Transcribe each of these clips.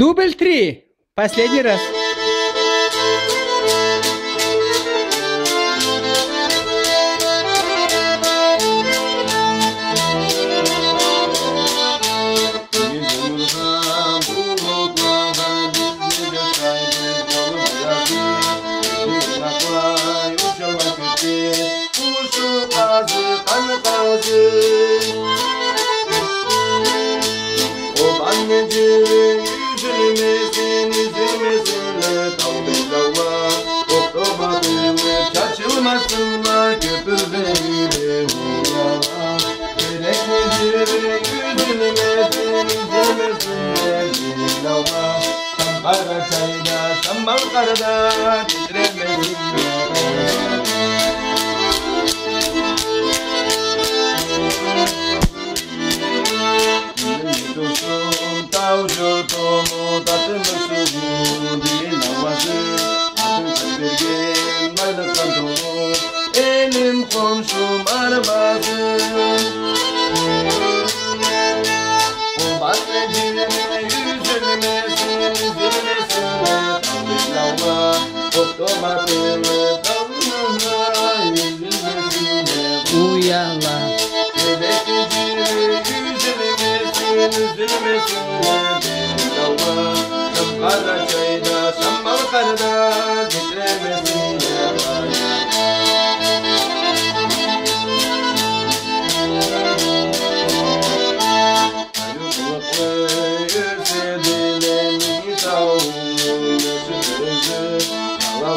Дубль три. Последний раз. Bulutlara 別でみんなはサンバがチャイン Oktobatını tavlına Üzülmesin Uyala. Kara çayda,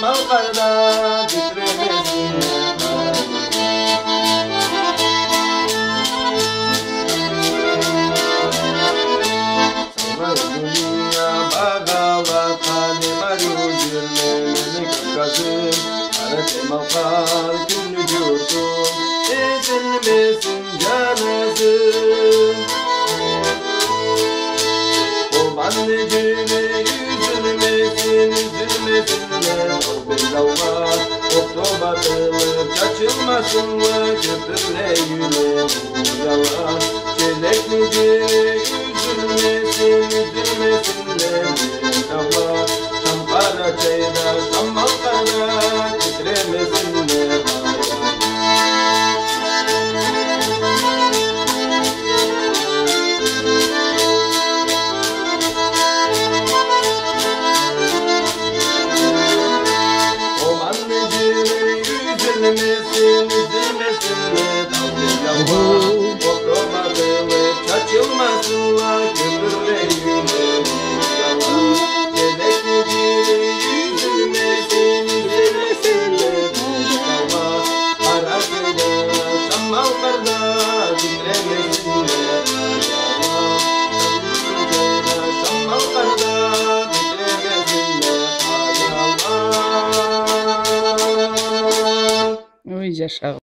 çayda Şammal karda Titremesin. Sana dünya bağala mariyo Cirmeni kakasın Kara temal kal Günlü yurdum Ezilmesin canasın O anneciğine üzülmesinler Allah'a Oktobatılıp çaçılmasınlar Köpürle yüle uyalar Çeleklice الجشع